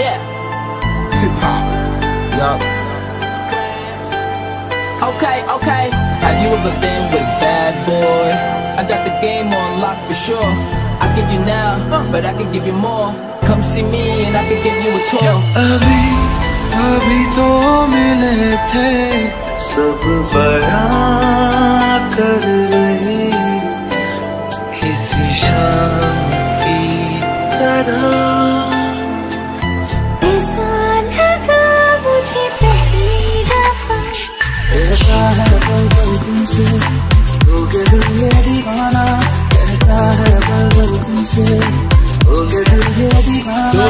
Yeah. Hip hop. Yup. Okay, okay. Have you ever been with a bad boy? I got the game on lock for sure. I give you now, but I can give you more. Come see me and I can give you a tour. अभी अभी तो मिले थे सब बयां कर रही किसी शाम कहता है। बल बल तुमसे हो गया दिल ये दीवाना कहता है बल बल तुमसे हो गया दिल ये दीवाना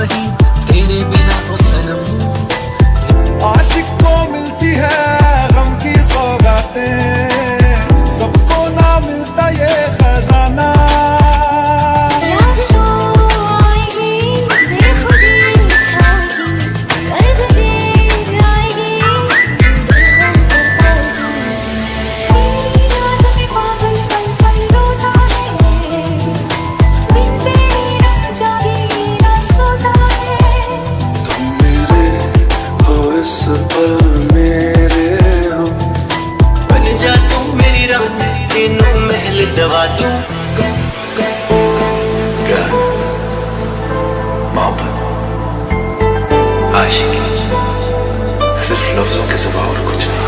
वही तेरे बिना ओ सनम आशिक को मिलती है गम की सौगातें। प्यार मोहब्बत आशिकी सिर्फ़ लफ्जों के सिवा और कुछ नहीं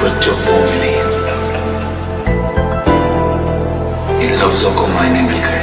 पर जो वो मिली इन लफ्जों को मायने मिल गए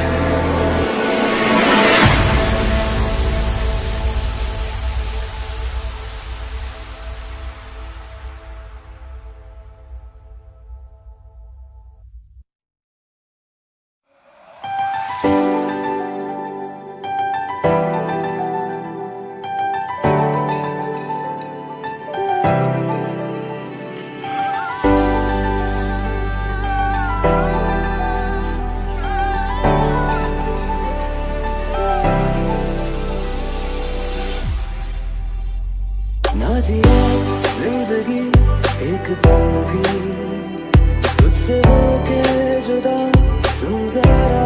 जिया ज़िंदगी एक पल भी। तुझसे होके जुदा सुन जरा।